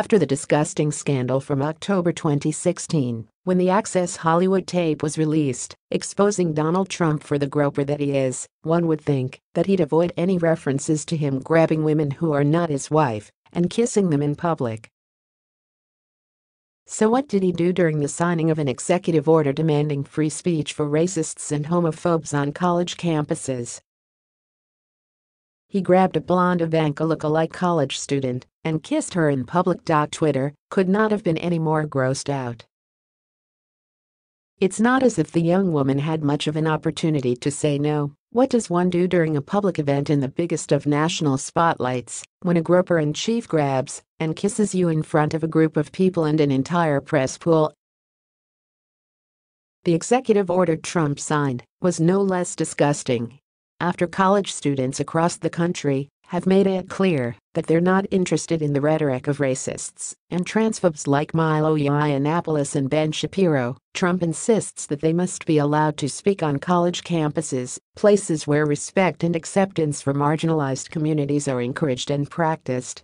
after the disgusting scandal from October 2016, when the Access Hollywood tape was released, exposing Donald Trump for the groper that he is, one would think that he'd avoid any references to him grabbing women who are not his wife and kissing them in public. So what did he do during the signing of an executive order demanding free speech for racists and homophobes on college campuses? He grabbed a blonde Ivanka look-alike college student and kissed her in public. Twitter could not have been any more grossed out. It's not as if the young woman had much of an opportunity to say no. What does one do during a public event in the biggest of national spotlights when a groper in chief grabs and kisses you in front of a group of people and an entire press pool? The executive order Trump signed was no less disgusting. After college students across the country have made it clear that they're not interested in the rhetoric of racists and transphobes like Milo Yiannopoulos and Ben Shapiro. Trump insists that they must be allowed to speak on college campuses, places where respect and acceptance for marginalized communities are encouraged and practiced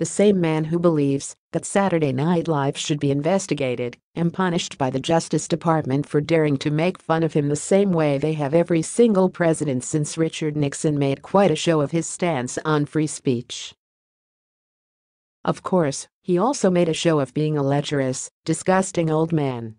the same man who believes that Saturday Night Live should be investigated and punished by the Justice Department for daring to make fun of him the same way they have every single president since Richard Nixon made quite a show of his stance on free speech. Of course, he also made a show of being a lecherous, disgusting old man